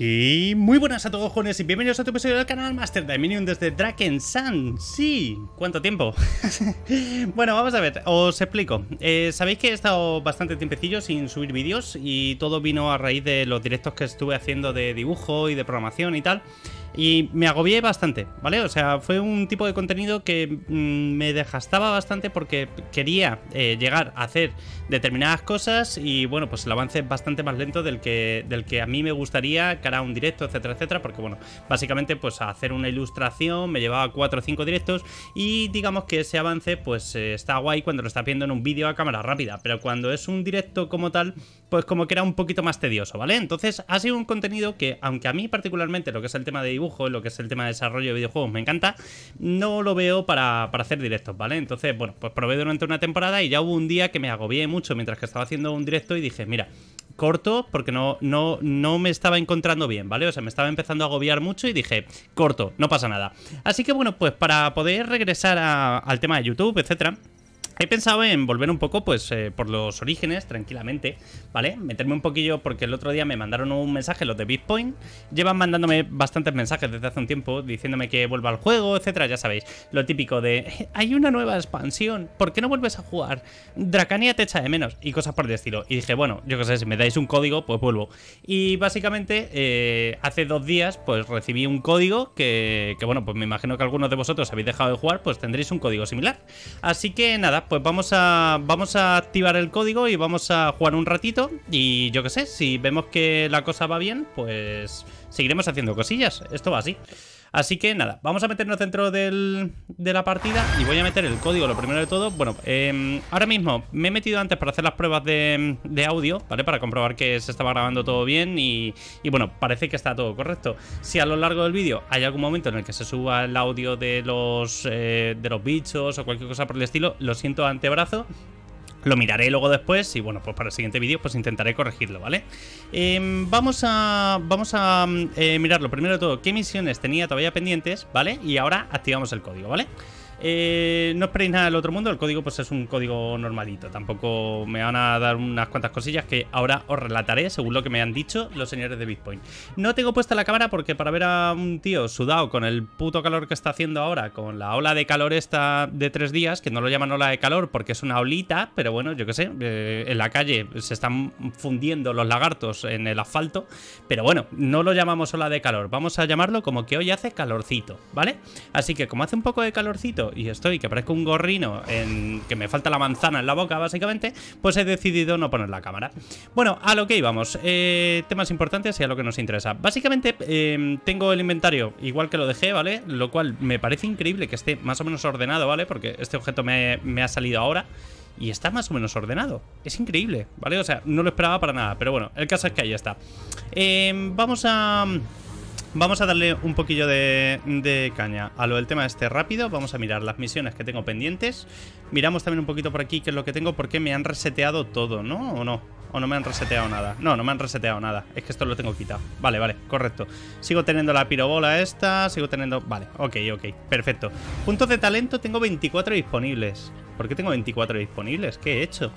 Y muy buenas a todos jóvenes y bienvenidos a otro episodio del canal Master Dominion desde Draken Sun. Sí, ¿cuánto tiempo? bueno, vamos a ver, os explico. Eh, Sabéis que he estado bastante tiempecillo sin subir vídeos y todo vino a raíz de los directos que estuve haciendo de dibujo y de programación y tal. Y me agobié bastante, ¿vale? O sea, fue un tipo de contenido que mm, me desgastaba bastante porque quería eh, llegar a hacer determinadas cosas y bueno, pues el avance es bastante más lento del que, del que a mí me gustaría cara a un directo, etcétera, etcétera, porque bueno, básicamente pues hacer una ilustración me llevaba 4 o 5 directos y digamos que ese avance pues eh, está guay cuando lo estás viendo en un vídeo a cámara rápida, pero cuando es un directo como tal, pues como que era un poquito más tedioso, ¿vale? Entonces ha sido un contenido que, aunque a mí particularmente lo que es el tema de dibujo, lo que es el tema de desarrollo de videojuegos me encanta, no lo veo para, hacer directos, ¿vale? Entonces, bueno, pues probé durante una temporada y ya hubo un día que me agobié mucho mientras que estaba haciendo un directo y dije, mira, corto porque no, no, no me estaba encontrando bien, ¿vale? O sea, me estaba empezando a agobiar mucho y dije, corto, no pasa nada. Así que bueno, pues para poder regresar al tema de YouTube, etcétera He pensado en volver un poco, pues, eh, por los orígenes, tranquilamente, ¿vale? Meterme un poquillo, porque el otro día me mandaron un mensaje los de Bitpoint. Llevan mandándome bastantes mensajes desde hace un tiempo, diciéndome que vuelva al juego, etcétera, ya sabéis. Lo típico de, hay una nueva expansión, ¿por qué no vuelves a jugar? Dracania te echa de menos, y cosas por el estilo. Y dije, bueno, yo qué sé, si me dais un código, pues vuelvo. Y básicamente, eh, hace dos días, pues recibí un código que, que, bueno, pues me imagino que algunos de vosotros habéis dejado de jugar, pues tendréis un código similar. Así que nada, pues vamos a, vamos a activar el código y vamos a jugar un ratito. Y yo qué sé, si vemos que la cosa va bien, pues seguiremos haciendo cosillas. Esto va así. Así que nada, vamos a meternos dentro de la partida y voy a meter el código, lo primero de todo. Bueno, em, ahora mismo me he metido antes para hacer las pruebas de, audio, ¿vale? Para comprobar que se estaba grabando todo bien y, bueno, parece que está todo correcto. Si a lo largo del vídeo hay algún momento en el que se suba el audio de los, eh, de los bichos o cualquier cosa por el estilo, lo siento antebrazo, lo miraré luego después y bueno, pues para el siguiente vídeo pues intentaré corregirlo, ¿vale? Em, vamos a, vamos a eh, mirarlo primero de todo, qué misiones tenía todavía pendientes, ¿vale? Y ahora activamos el código, ¿vale? Eh, no esperéis nada del otro mundo, el código pues es un código normalito. Tampoco me van a dar unas cuantas cosillas que ahora os relataré según lo que me han dicho los señores de Bitcoin. No tengo puesta la cámara porque para ver a un tío sudado con el puto calor que está haciendo ahora, con la ola de calor esta de tres días, que no lo llaman ola de calor porque es una olita, pero bueno, yo qué sé, eh, en la calle se están fundiendo los lagartos en el asfalto, pero bueno, no lo llamamos ola de calor, vamos a llamarlo como que hoy hace calorcito, ¿vale? Así que como hace un poco de calorcito, y estoy que parezco un gorrino en que me falta la manzana en la boca, básicamente, pues he decidido no poner la cámara. Bueno, a lo que íbamos. Eh, temas importantes y a lo que nos interesa. Básicamente, em, tengo el inventario igual que lo dejé, ¿vale? Lo cual me parece increíble que esté más o menos ordenado, ¿vale? Porque este objeto me, ha salido ahora y está más o menos ordenado. Es increíble, ¿vale? O sea, no lo esperaba para nada, pero bueno, el caso es que ahí está. Em, vamos a... Vamos a darle un poquillo de, caña a lo del tema este rápido. Vamos a mirar las misiones que tengo pendientes. Miramos también un poquito por aquí qué es lo que tengo, porque me han reseteado todo, ¿no? ¿O no? ¿O no me han reseteado nada? No, no me han reseteado nada. Es que esto lo tengo quitado. Vale, vale, correcto. Sigo teniendo la pirobola esta, sigo teniendo... Vale, ok, ok, perfecto. Puntos de talento tengo 24 disponibles. ¿Por qué tengo 24 disponibles? ¿Qué he hecho?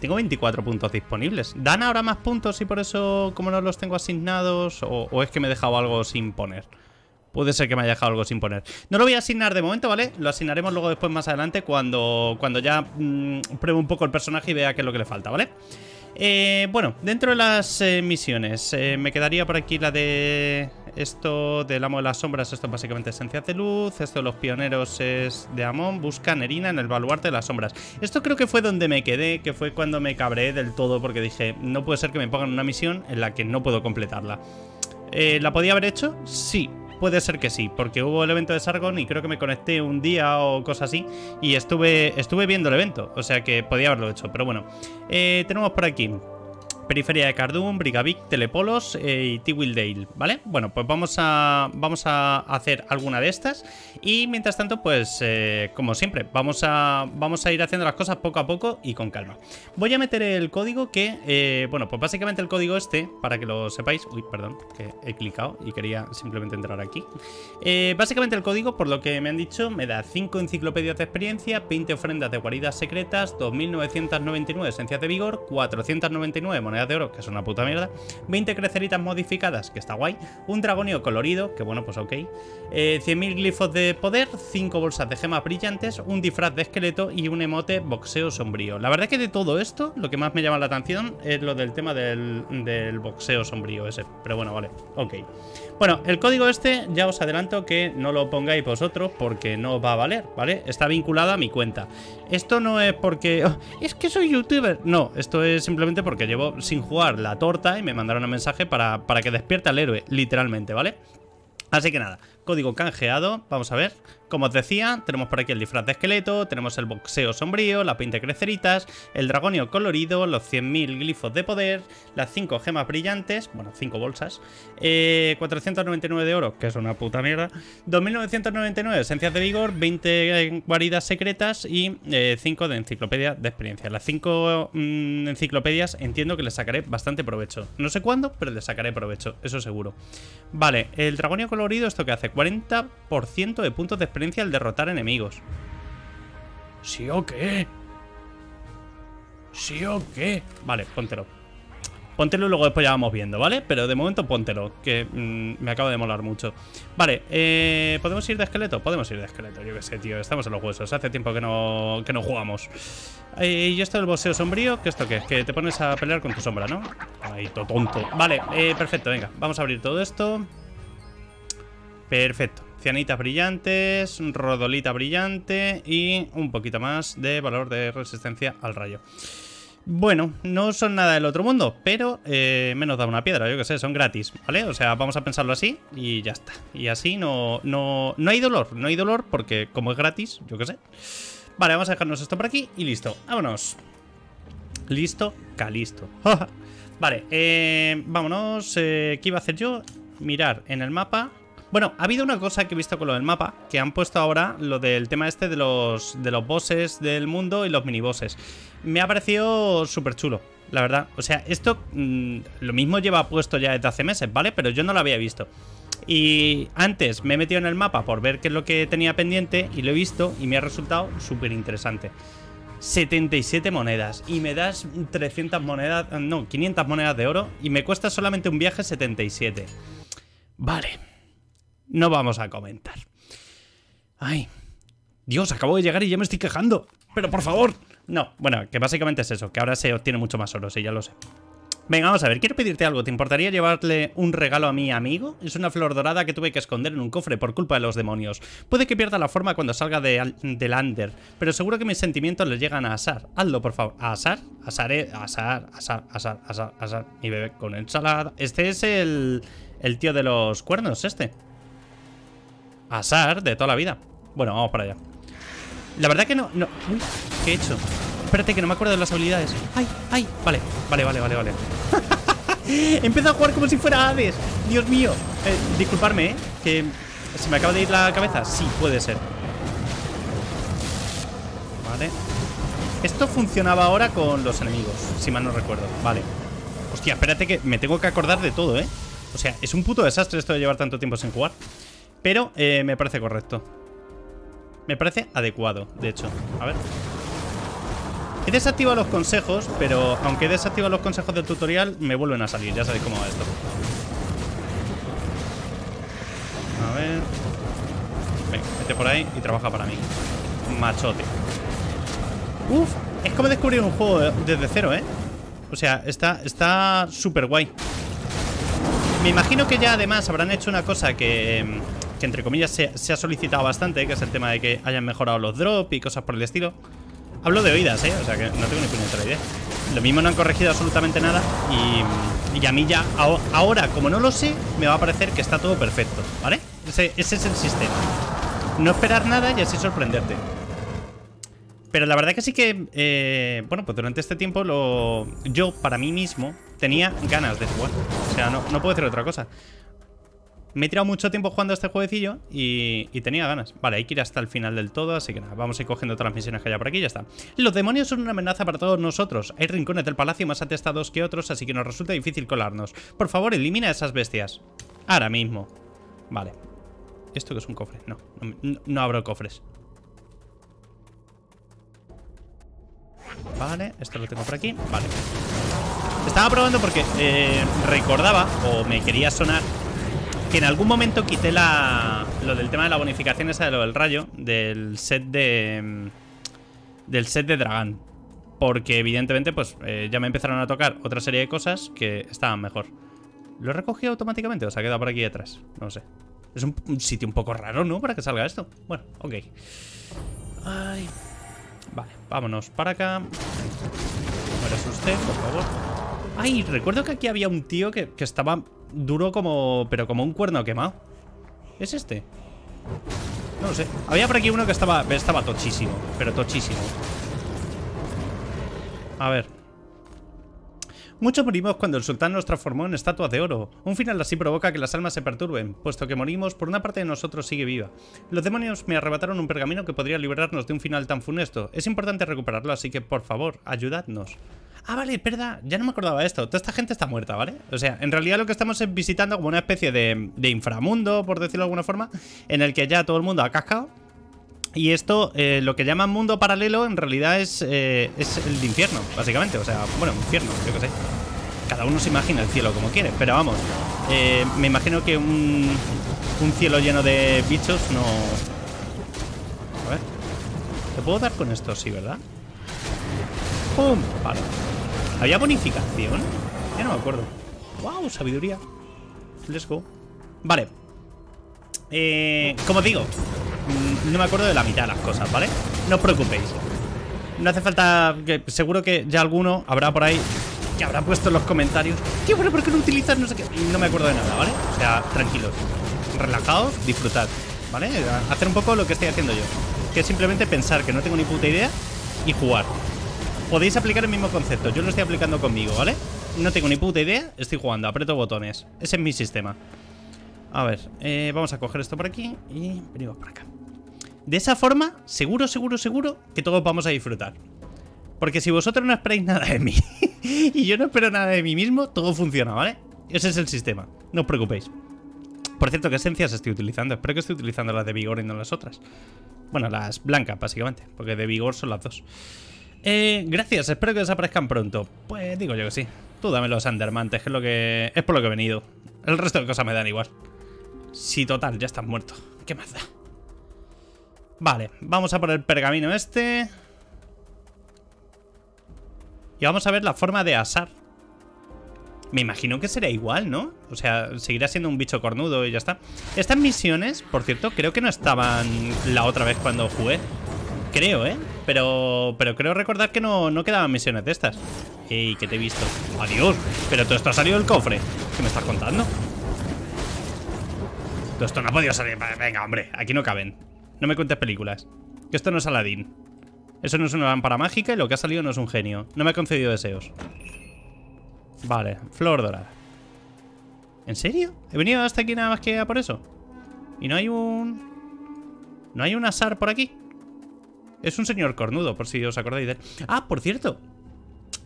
Tengo 24 puntos disponibles. ¿Dan ahora más puntos y por eso, como no los tengo asignados? ¿O, es que me he dejado algo sin poner? Puede ser que me haya dejado algo sin poner. No lo voy a asignar de momento, ¿vale? Lo asignaremos luego después más adelante cuando, cuando ya mm, pruebe un poco el personaje y vea qué es lo que le falta, ¿vale? Eh, bueno, dentro de las eh, misiones, eh, me quedaría por aquí la de esto del amo de las sombras, esto es básicamente esencias de luz, esto de los pioneros es de Amon, busca Nerina en el baluarte de las sombras. Esto creo que fue donde me quedé, que fue cuando me cabré del todo porque dije, no puede ser que me pongan una misión en la que no puedo completarla. ¿La podía haber hecho? Sí, Puede ser que sí, porque hubo el evento de Sargon y creo que me conecté un día o cosa así y estuve, estuve viendo el evento, o sea que podía haberlo hecho, pero bueno. Eh, tenemos por aquí Periferia de Cardum, Brigavic, Telepolos eh, y Tiwildale, ¿vale? Bueno, pues vamos a, vamos a hacer alguna de estas y mientras tanto, pues eh, como siempre, vamos a, vamos a ir haciendo las cosas poco a poco y con calma. Voy a meter el código que, eh, bueno, pues básicamente el código este, para que lo sepáis, uy, perdón, que he clicado y quería simplemente entrar aquí. básicamente el código, por lo que me han dicho, me da 5 enciclopedias de experiencia, 20 ofrendas de guaridas secretas, 2.999 esencias de vigor, 499 monedas de oro, que es una puta mierda. 20 creceritas modificadas, que está guay. Un dragonio colorido, que bueno, pues ok. Eh, 100.000 glifos de poder, 5 bolsas de gemas brillantes, un disfraz de esqueleto y un emote boxeo sombrío. La verdad que de todo esto, lo que más me llama la atención es lo del tema del, del boxeo sombrío ese. Pero bueno, vale, ok. Bueno, el código este ya os adelanto que no lo pongáis vosotros porque no va a valer, ¿vale? Está vinculado a mi cuenta. Esto no es porque... oh, es que soy youtuber. No, esto es simplemente porque llevo sin jugar la torta y me mandaron un mensaje para, para que despierte al héroe, literalmente, ¿vale? Así que nada, código canjeado, vamos a ver. Como os decía, tenemos por aquí el disfraz de esqueleto, tenemos el boxeo sombrío, la pinta de creceritas, el dragonio colorido, los 100.000 glifos de poder, las 5 gemas brillantes, bueno, 5 bolsas, eh, 499 de oro, que es una puta mierda, 2.999 esencias de vigor, 20 guaridas secretas y 5 de enciclopedia de experiencia. Las 5 mm, enciclopedias entiendo que les sacaré bastante provecho. No sé cuándo, pero les sacaré provecho, eso seguro. Vale, el dragonio colorido, ¿esto que hace? 40% de puntos de experiencia al derrotar enemigos. ¿Sí o qué? ¿Sí o qué? Vale, póntelo. Póntelo y luego después ya vamos viendo, ¿vale? Pero de momento póntelo, que mm, me acaba de molar mucho. Vale, eh, ¿podemos ir de esqueleto? Podemos ir de esqueleto, yo qué sé, tío. Estamos en los huesos, hace tiempo que no, que no jugamos. Eh, y esto del boxeo sombrío, ¿qué esto qué es? Que te pones a pelear con tu sombra, ¿no? Ay, to tonto. Vale, eh, perfecto, venga, vamos a abrir todo esto. Perfecto. Cianitas brillantes, rodolita brillante y un poquito más de valor de resistencia al rayo. Bueno, no son nada del otro mundo, pero eh, menos da una piedra, yo que sé, son gratis, ¿vale? O sea, vamos a pensarlo así y ya está. Y así no, no, no hay dolor, no hay dolor porque como es gratis, yo que sé. Vale, vamos a dejarnos esto por aquí y listo, vámonos. Listo, calisto. vale, eh, vámonos. Eh, ¿Qué iba a hacer yo? Mirar en el mapa bueno, ha habido una cosa que he visto con lo del mapa, que han puesto ahora lo del tema este de los, de los bosses del mundo y los minibosses. Me ha parecido súper chulo, la verdad. O sea, esto mmm, lo mismo lleva puesto ya desde hace meses, ¿vale? Pero yo no lo había visto. Y antes me he metido en el mapa por ver qué es lo que tenía pendiente y lo he visto y me ha resultado súper interesante. 77 monedas y me das 300 monedas, no, 500 monedas de oro y me cuesta solamente un viaje 77. Vale no vamos a comentar. Ay, Dios, acabo de llegar y ya me estoy quejando. Pero por favor. No, bueno, que básicamente es eso, que ahora se obtiene mucho más oro, sí, ya lo sé. Venga, vamos a ver, quiero pedirte algo. ¿Te importaría llevarle un regalo a mi amigo? Es una flor dorada que tuve que esconder en un cofre por culpa de los demonios. Puede que pierda la forma cuando salga de, de Lander, pero seguro que mis sentimientos le llegan a Asar. Hazlo, por favor. ¿A Asar? Asar, Asar, Asar, Asar, Asar, Asar. Mi bebé con ensalada. Este es el, el tío de los cuernos, este. Asar de toda la vida. Bueno, vamos para allá. La verdad que no... no... Uy, ¿qué he hecho? Espérate que no me acuerdo de las habilidades. ¡Ay, ay! Vale, vale, vale, vale, vale. Empiezo a jugar como si fuera Hades. Dios mío. Eh, disculparme, ¿eh? Que se me acaba de ir la cabeza. Sí, puede ser. Vale. Esto funcionaba ahora con los enemigos, si mal no recuerdo. Vale. Hostia, espérate que me tengo que acordar de todo, ¿eh? O sea, es un puto desastre esto de llevar tanto tiempo sin jugar. Pero eh, me parece correcto. Me parece adecuado, de hecho. A ver. He desactivado los consejos, pero aunque he desactivado los consejos del tutorial, me vuelven a salir. Ya sabéis cómo va esto. A ver. Venga, vete por ahí y trabaja para mí. Machote. Uf, es como descubrir un juego desde cero, ¿eh? O sea, está súper guay. Me imagino que ya además habrán hecho una cosa que que entre comillas se, se, ha solicitado bastante, que es el tema de que hayan mejorado los drops y cosas por el estilo. Hablo de oídas, ¿eh? O sea que no tengo ni puñetera idea. Lo mismo no han corregido absolutamente nada y, y, a mí ya, ahora, como no lo sé, me va a parecer que está todo perfecto, ¿vale? Ese, es el sistema. No esperar nada y así sorprenderte. Pero la verdad que sí que, eh, bueno, pues durante este tiempo lo, yo, para mí mismo, tenía ganas de jugar. O sea, no, no puedo decir otra cosa. Me he tirado mucho tiempo jugando a este jueguecillo y, tenía ganas. Vale, hay que ir hasta el final del todo, así que nada, vamos a ir cogiendo las misiones que haya por aquí y ya está. Los demonios son una amenaza para todos nosotros. Hay rincones del palacio más atestados que otros, así que nos resulta difícil colarnos. Por favor, elimina a esas bestias. Ahora mismo. Vale. ¿Esto que es un cofre? No, no, no abro cofres. Vale, esto lo tengo por aquí. Vale. Estaba probando porque eh, recordaba, o me quería sonar, que en algún momento quité la, lo del tema de la bonificación esa de lo del rayo del set de... Mm, del set de dragón. Porque evidentemente pues eh, ya me empezaron a tocar otra serie de cosas que estaban mejor. ¿Lo he recogido automáticamente o se ha quedado por aquí detrás? No sé. Es un, sitio un poco raro, ¿no? Para que salga esto. Bueno, ok. Vale, vámonos para acá. No usted, por favor. Ay, recuerdo que aquí había un tío que, que estaba duro como... Pero como un cuerno quemado. ¿Es este? No lo sé. Había por aquí uno que estaba, estaba tochísimo. Pero tochísimo. A ver. Muchos morimos cuando el sultán nos transformó en estatuas de oro. Un final así provoca que las almas se perturben, puesto que morimos, por una parte de nosotros sigue viva. Los demonios me arrebataron un pergamino que podría librarnos de un final tan funesto. Es importante recuperarlo, así que por favor, ayudadnos. Ah, vale, verdad, ya no me acordaba de esto. Toda esta gente está muerta, ¿vale? O sea, en realidad lo que estamos es visitando como una especie de, inframundo, por decirlo de alguna forma, en el que ya todo el mundo ha cascado. Y esto, eh, lo que llaman mundo paralelo, en realidad es, eh, es el infierno, básicamente. O sea, bueno, infierno, yo qué sé. Cada uno se imagina el cielo como quiere, pero vamos. Eh, me imagino que un, un cielo lleno de bichos no... A ver. ¿Te puedo dar con esto? Sí, ¿verdad? ¡Pum! Vale. ¿Había bonificación? Ya no me acuerdo. ¡Wow! Sabiduría. Let's go. Vale. Eh, como digo, no me acuerdo de la mitad de las cosas, ¿vale? No os preocupéis. No hace falta... Seguro que ya alguno habrá por ahí que habrá puesto en los comentarios. Tío, bueno, ¿por qué no utilizas no sé qué? No me acuerdo de nada, ¿vale? O sea, tranquilos. Relajados, disfrutad, ¿vale? Hacer un poco lo que estoy haciendo yo. Que es simplemente pensar que no tengo ni puta idea y jugar podéis aplicar el mismo concepto. Yo lo estoy aplicando conmigo, ¿vale? No tengo ni puta idea, estoy jugando, aprieto botones. Ese es mi sistema. A ver, eh, vamos a coger esto por aquí y venimos por acá. De esa forma, seguro, seguro, seguro que todos vamos a disfrutar. Porque si vosotros no esperáis nada de mí y yo no espero nada de mí mismo, todo funciona, ¿vale? Ese es el sistema, no os preocupéis. Por cierto, ¿qué esencias estoy utilizando? Espero que esté utilizando las de vigor y no las otras. Bueno, las blancas, básicamente, porque de vigor son las dos. Eh, gracias, espero que desaparezcan pronto. Pues digo yo que sí. Tú dame los Undermantes, que es lo que. es por lo que he venido. El resto de cosas me dan igual. Si total, ya estás muerto. ¿Qué más da? Vale, vamos a por el pergamino este. Y vamos a ver la forma de asar. Me imagino que será igual, ¿no? O sea, seguirá siendo un bicho cornudo y ya está. Estas misiones, por cierto, creo que no estaban la otra vez cuando jugué. Creo, ¿eh? Pero, pero creo recordar que no, no quedaban misiones de estas. Y que te he visto. Adiós. Pero todo esto ha salido del cofre. ¿Qué me estás contando? Todo esto no ha podido salir. Venga, hombre. Aquí no caben. No me cuentes películas. Que esto no es Aladdin. Eso no es una lámpara mágica y lo que ha salido no es un genio. No me ha concedido deseos. Vale. Flor dorada. ¿En serio? ¿He venido hasta aquí nada más que por eso? ¿Y no hay un... ¿No hay un asar por aquí? Es un señor cornudo, por si os acordáis de él. Ah, por cierto.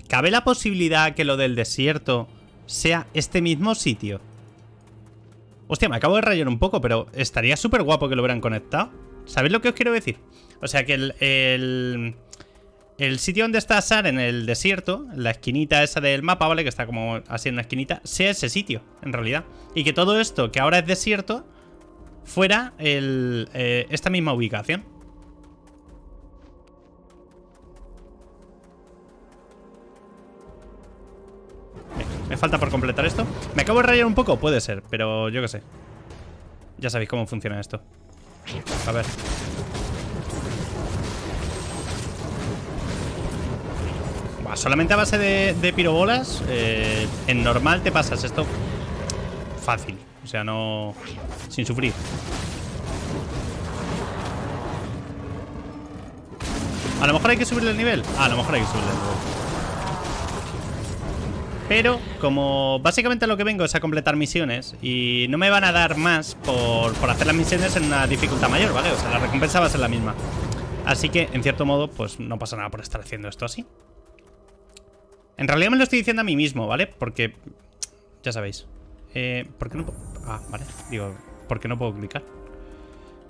¿Cabe la posibilidad que lo del desierto sea este mismo sitio? Hostia, me acabo de rayar un poco, pero estaría súper guapo que lo hubieran conectado. ¿Sabéis lo que os quiero decir? O sea, que el, el, sitio donde está Sar en el desierto, la esquinita esa del mapa, ¿vale? Que está como así en una esquinita, sea ese sitio, en realidad. Y que todo esto, que ahora es desierto, fuera el, eh, esta misma ubicación. Me falta por completar esto. ¿Me acabo de rayar un poco? Puede ser, pero yo qué sé. Ya sabéis cómo funciona esto. A ver. solamente a base de, pirobolas, eh, en normal te pasas esto fácil. O sea, no... Sin sufrir. A lo mejor hay que subirle el nivel. a lo mejor hay que subirle el nivel. Pero como básicamente lo que vengo es a completar misiones y no me van a dar más por, hacer las misiones en una dificultad mayor, ¿vale? O sea, la recompensa va a ser la misma. Así que, en cierto modo, pues no pasa nada por estar haciendo esto así. En realidad me lo estoy diciendo a mí mismo, ¿vale? Porque, ya sabéis. Eh, ¿Por qué no puedo...? Ah, vale. Digo, ¿por qué no puedo clicar?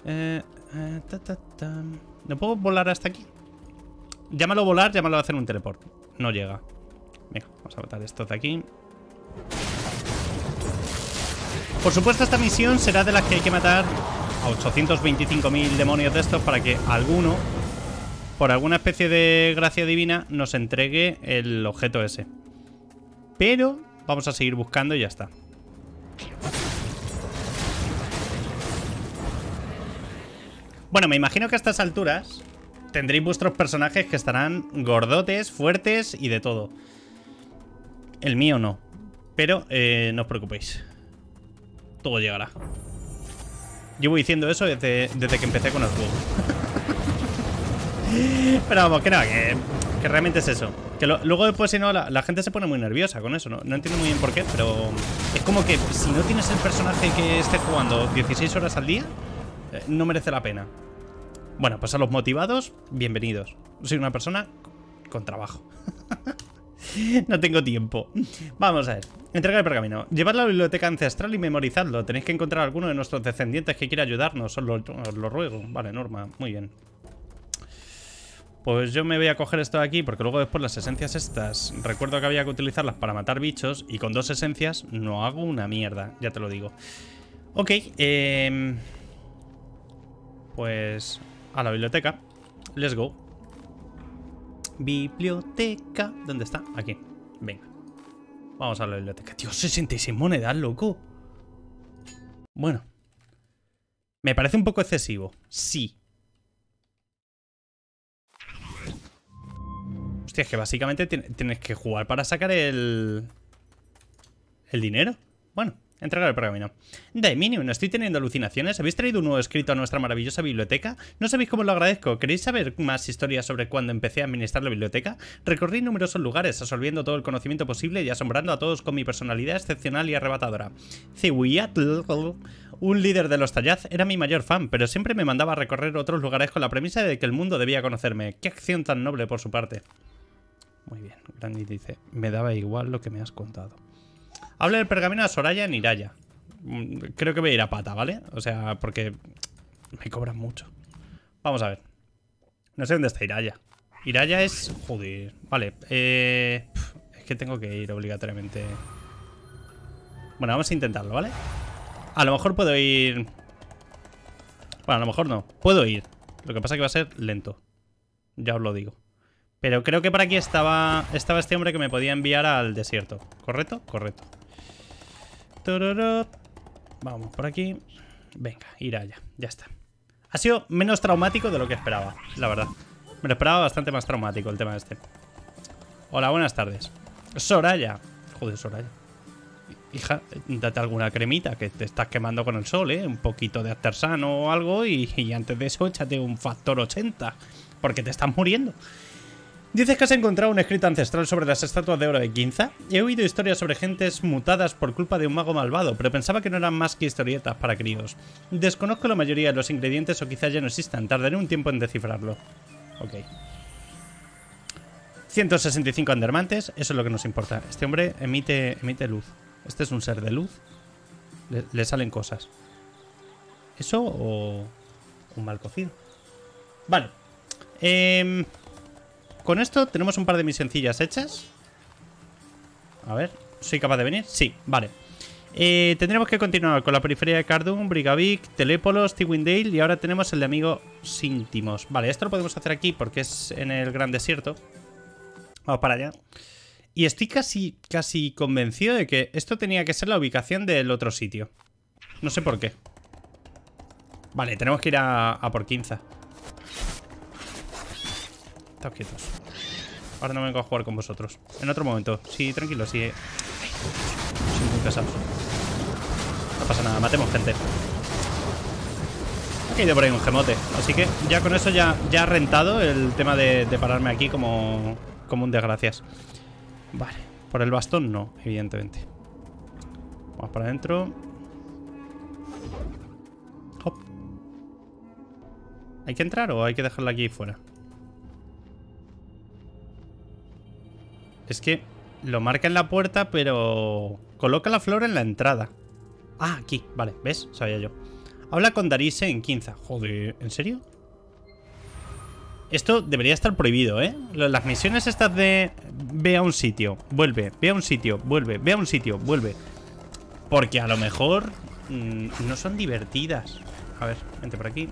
Eh, eh, ¿No puedo volar hasta aquí? Llámalo volar, llámalo a hacer un teleport. No llega. Venga, vamos a botar esto de aquí. Por supuesto, esta misión será de las que hay que matar a 825.000 demonios de estos para que alguno, por alguna especie de gracia divina, nos entregue el objeto ese. Pero vamos a seguir buscando y ya está. Bueno, me imagino que a estas alturas tendréis vuestros personajes que estarán gordotes, fuertes y de todo. El mío no. Pero eh, no os preocupéis. Todo llegará. Llevo diciendo eso desde, que empecé con el juego. Pero vamos, que nada, que, realmente es eso. Que luego después, si no, la, gente se pone muy nerviosa con eso, ¿no? No entiendo muy bien por qué, pero es como que si no tienes el personaje que esté jugando 16 horas al día, eh, no merece la pena. Bueno, pues a los motivados, bienvenidos. Soy una persona con trabajo. no tengo tiempo. Vamos a ver. Entrega el pergamino. Llevad la biblioteca ancestral y memorizadlo. Tenéis que encontrar a alguno de nuestros descendientes que quiera ayudarnos. Os lo, ruego. Vale, Norma. Muy bien. Pues yo me voy a coger esto de aquí porque luego después las esencias estas recuerdo que había que utilizarlas para matar bichos y con dos esencias no hago una mierda, ya te lo digo. Ok, eh, pues a la biblioteca. Let's go. Biblioteca. ¿Dónde está? Aquí. Venga. Vamos a la biblioteca. Tío, 66 monedas, loco. Bueno. Me parece un poco excesivo. Sí. Hostia, es que básicamente tienes que jugar para sacar el... El dinero. Bueno. Entregar el pergamino. Daiminium, ¿no estoy teniendo alucinaciones? ¿Habéis traído un nuevo escrito a nuestra maravillosa biblioteca? No sabéis cómo lo agradezco. ¿Queréis saber más historias sobre cuando empecé a administrar la biblioteca? Recorrí numerosos lugares, absorbiendo todo el conocimiento posible y asombrando a todos con mi personalidad excepcional y arrebatadora. Un líder de los Tallaz, era mi mayor fan, pero siempre me mandaba a recorrer otros lugares con la premisa de que el mundo debía conocerme. ¡Qué acción tan noble por su parte! Muy bien, Grandy dice, me daba igual lo que me has contado. Habla del pergamino a Soraya en Iraya. Mm, creo que voy a ir a pata, ¿vale? O sea, porque me cobran mucho. Vamos a ver. No sé dónde está Iraya. Iraya es... Joder. Vale. Eh... Es que tengo que ir obligatoriamente. Bueno, vamos a intentarlo, ¿vale? A lo mejor puedo ir... Bueno, a lo mejor no. Puedo ir. Lo que pasa es que va a ser lento. Ya os lo digo. Pero creo que por aquí estaba, estaba este hombre que me podía enviar al desierto. ¿Correcto? Correcto. Vamos por aquí. Venga, ir allá. Ya está. Ha sido menos traumático de lo que esperaba, la verdad. Me lo esperaba bastante más traumático el tema este. Hola, buenas tardes. Soraya. Joder, Soraya. Hija, date alguna cremita que te estás quemando con el sol, ¿eh? Un poquito de artesano o algo y antes de eso échate un factor 80. Porque te estás muriendo. Dices que has encontrado un escrito ancestral sobre las estatuas de oro de Ginza. He oído historias sobre gentes mutadas por culpa de un mago malvado, pero pensaba que no eran más que historietas para críos. Desconozco la mayoría de los ingredientes o quizás ya no existan. Tardaré un tiempo en descifrarlo. Ok. 165 andermantes, eso es lo que nos importa. Este hombre emite, emite luz. Este es un ser de luz. Le, le salen cosas. ¿Eso o un mal cocido? Vale. Eh... Con esto tenemos un par de misioncillas hechas. A ver, ¿soy capaz de venir? Sí, vale. Eh, tendremos que continuar con la periferia de Cardum, Brigavic, Telépolos, Tiwindale y ahora tenemos el de amigo Síntimos. Vale, esto lo podemos hacer aquí porque es en el gran desierto. Vamos para allá. Y estoy casi, casi convencido de que esto tenía que ser la ubicación del otro sitio. No sé por qué. Vale, tenemos que ir a, a por Quinza. Estad quietos. Ahora no vengo a jugar con vosotros. En otro momento. Sí, tranquilo, sí. Soy muy. No pasa nada, matemos gente. Ha caído por ahí un gemote. Así que ya con eso ya, ya ha rentado el tema de, pararme aquí como, como un desgracias. Vale. Por el bastón no, evidentemente. Vamos para adentro. ¿Hay que entrar o hay que dejarla aquí fuera? Es que lo marca en la puerta, pero coloca la flor en la entrada. Ah, aquí, vale, ¿ves? Sabía yo. Habla con Darise en Quinza. Joder, ¿en serio? Esto debería estar prohibido, ¿eh? Las misiones estas de... Ve a un sitio, vuelve, ve a un sitio, vuelve, ve a un sitio, vuelve. Porque a lo mejor mm, no son divertidas. A ver, vente por aquí.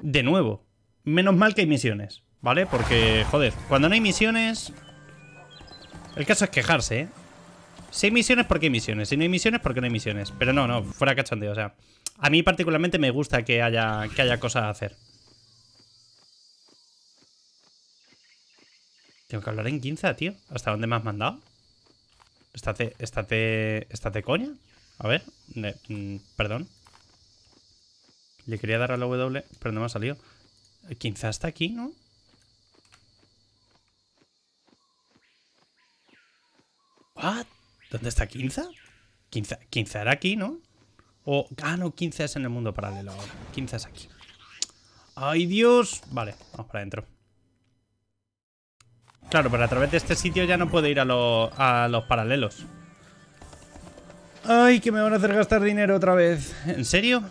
De nuevo, menos mal que hay misiones, ¿vale? Porque, joder, cuando no hay misiones... El caso es quejarse, ¿eh? Si hay misiones, ¿por qué hay misiones? Si no hay misiones, ¿por qué no hay misiones? Pero no, no, fuera cachondeo, o sea... A mí particularmente me gusta que haya, que haya cosas a hacer. Tengo que hablar en 15, tío. ¿Hasta dónde me has mandado? ¿Estate, estate, estate coña? A ver, mm, perdón. Le quería dar a la W, pero no me ha salido. 15 está aquí, ¿no? ¿What? ¿Dónde está 15? 15, 15 era aquí, ¿no? O, ah, no, 15 es en el mundo paralelo ahora. 15 es aquí. ¡Ay, Dios! Vale, vamos para adentro. Claro, pero a través de este sitio ya no puedo ir a, a los paralelos. ¡Ay, que me van a hacer gastar dinero otra vez! ¿En serio?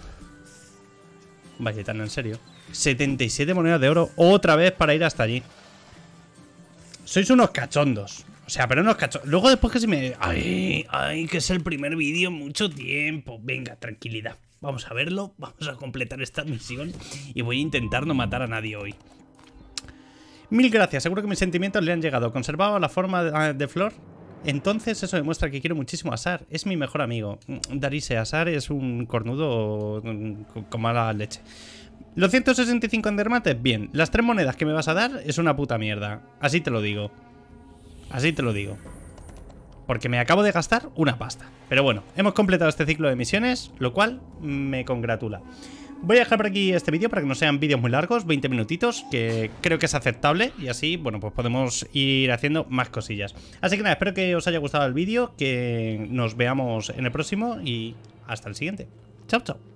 Vaya, tan en serio. 77 monedas de oro otra vez para ir hasta allí. Sois unos cachondos. O sea, pero no cacho. Luego después que se me... Ay, ay, que es el primer vídeo en mucho tiempo. Venga, tranquilidad. Vamos a verlo, vamos a completar esta misión y voy a intentar no matar a nadie hoy. Mil gracias, seguro que mis sentimientos le han llegado. ¿Conservado la forma de, flor? Entonces eso demuestra que quiero muchísimo a Asar. Es mi mejor amigo. Darise, Asar es un cornudo con mala leche. Los 165 en dermates, bien. Las tres monedas que me vas a dar es una puta mierda. Así te lo digo. Así te lo digo. Porque me acabo de gastar una pasta. Pero bueno, hemos completado este ciclo de misiones, lo cual me congratula. Voy a dejar por aquí este vídeo para que no sean vídeos muy largos, 20 minutitos, que creo que es aceptable y así, bueno, pues podemos ir haciendo más cosillas. Así que nada, espero que os haya gustado el vídeo, que nos veamos en el próximo y hasta el siguiente. Chao, chao.